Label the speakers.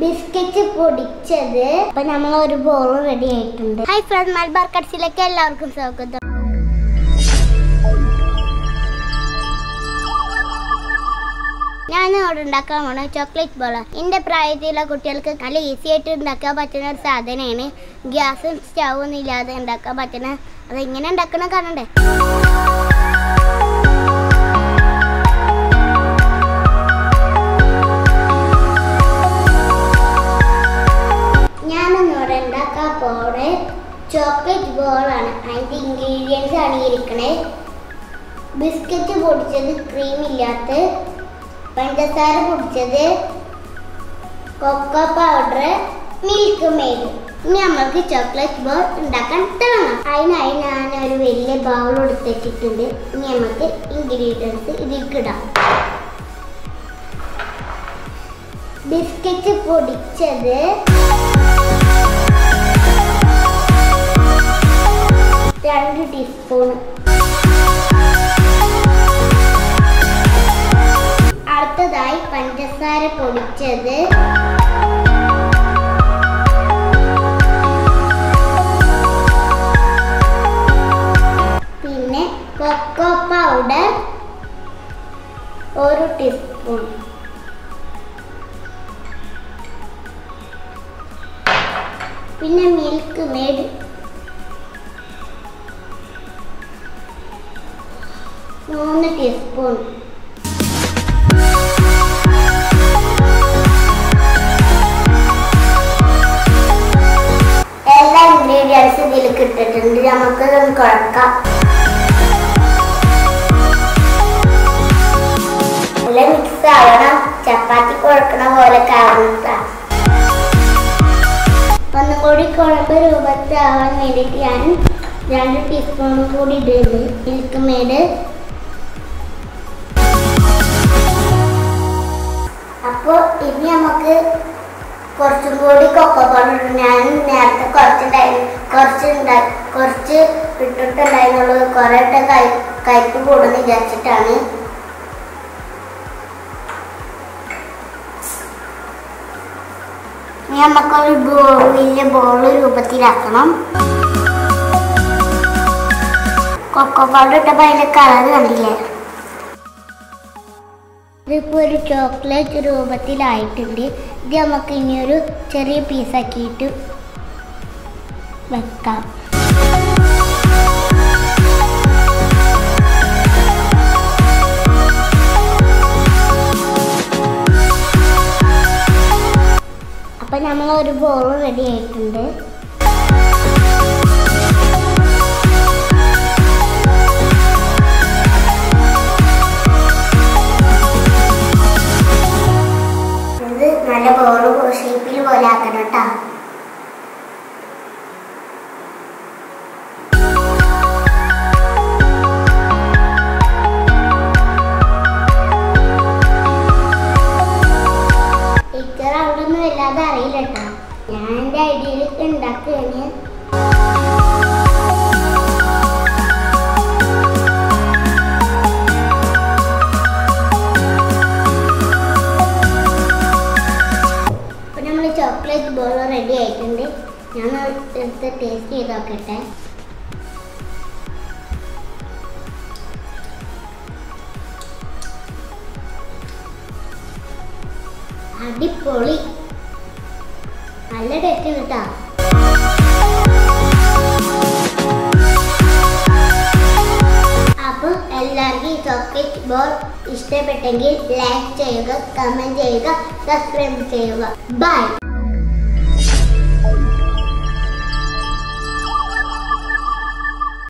Speaker 1: Biscuit പൊടിച്ചത്. അപ്പൊ നമ്മൾ ഒരു ബോൾ റെഡി ആയിട്ടുണ്ട്. ഹൈ ഫ്രണ്ട് മലബാർ കട്സിലേക്ക് എല്ലാവർക്കും സ്വാഗതം. ഞാൻ ഇവിടെ ഉണ്ടാക്കാൻ പോണ ചോക്ലേറ്റ് ബോള എന്റെ പ്രായത്തിലുള്ള കുട്ടികൾക്ക് നല്ല ഈസി ആയിട്ട് ഉണ്ടാക്കാൻ പറ്റുന്ന ഒരു സാധനമാണ്. ഗ്യാസും സ്റ്റൗവും ഇല്ലാതെ ഉണ്ടാക്കാൻ പറ്റുന്ന അത് എങ്ങനെ ഉണ്ടാക്കണം കാണണ്ടേ? ഉണ്ടാക്കാൻ പോണേ. ചോക്ലേറ്റ് ബോളാണ് അതിന്റെ ഇൻഗ്രീഡിയൻസ് ആണ് ഇരിക്കണേ. ബിസ്ക്കറ്റ് പൊടിച്ചത് ക്രീം ഇല്ലാത്ത പഞ്ചസാര പൊടിച്ചത് കൊക്കോ പൗഡർ മിൽക്ക് മെയ്ഡ് ഇനി നമ്മൾക്ക് ചോക്ലേറ്റ് ബോൾ ഉണ്ടാക്കാൻ തുടങ്ങാം. അതിനായി ഞാൻ ഒരു വലിയ ബൗൾ എടുത്തിട്ടുണ്ട് ഇനി നമുക്ക് ഇൻഗ്രീഡിയൻസ് ഇതിലേക്ക് ഇടാം. ബിസ്ക്കറ്റ് പൊടിച്ചത് രണ്ട് ടീസ്പൂൺ അടുത്തതായി പഞ്ചസാര പൊടിച്ചത്. പിന്നെ കൊക്കോ പൗഡർ ഒരു ടീസ്പൂൺ പിന്നെ മിൽക്ക് മെയ്ഡ് മൂന്ന് ടീസ്പൂൺ എല്ലാ ഇൻഗ്രീഡിയൻസ് ഇതിലേക്ക് ഇട്ടിട്ടുണ്ട് നമുക്ക് ഇതൊന്ന് കുഴക്കാം. നല്ല മിക്സ് ആവണം. ചപ്പാത്തി കുഴക്കണ പോലെ ആവണം ഒന്നും കൂടി കുഴമ്പ് രൂപത്തിലാവാൻ വേണ്ടിയിട്ട് ഞാൻ രണ്ട് ടീസ്പൂൺ കൂടി ഇടുന്നത് മിൽക്ക് മെയ്ഡ് അപ്പോൾ ഇനി നമുക്ക് കുറച്ചും കൂടി കൊക്ക പൗഡർ ഇടും. ഞാൻ നേരത്തെ കുറച്ച് ഉണ്ടായി കുറച്ച് ഇട്ടിട്ടുണ്ടായിരുന്നുള്ളൂ. കുറേ ഇട്ട് കൈ കയ്പ് കൂടുന്ന് വിചാരിച്ചിട്ടാണ്. ഇനി നമുക്കൊരു വലിയ ബോൾ രൂപത്തിലാക്കണം. കൊക്കോ പൗഡർ ഇട്ടപ്പോൾ അതിന്റെ കളർ കണ്ടില്ലേ? ഇതിപ്പോൾ ഒരു ചോക്ലേറ്റ് രൂപത്തിലായിട്ടുണ്ട്. ഇത് നമുക്ക് ഇനി ഒരു ചെറിയ പീസാക്കിയിട്ട് വെക്കാം. അപ്പം നമ്മൾ ഒരു ബോൾ റെഡി ആയിട്ടുണ്ട്. ആക്കണം കേട്ടോ ടീച്ചർ അവിടെ ഒന്നും വല്ലാതെ അറിയില്ല കേട്ടോ ഞാൻ എന്റെ ഐഡിയയിൽ ഉണ്ടാക്കുകയാണ്. ഞാൻ എടുത്ത് ടേസ്റ്റ് ചെയ്ത് നോക്കട്ടെ അടിപൊളി. നല്ല ടേസ്റ്റ് കിട്ടാ അപ്പോൾ എല്ലാവർക്കും ഈ ചോക്ലേറ്റ് ബോൾ ഇഷ്ടപ്പെട്ടെങ്കിൽ ലൈക്ക് ചെയ്യുക കമന്റ് ചെയ്യുക സബ്സ്ക്രൈബ് ചെയ്യുക. ബൈ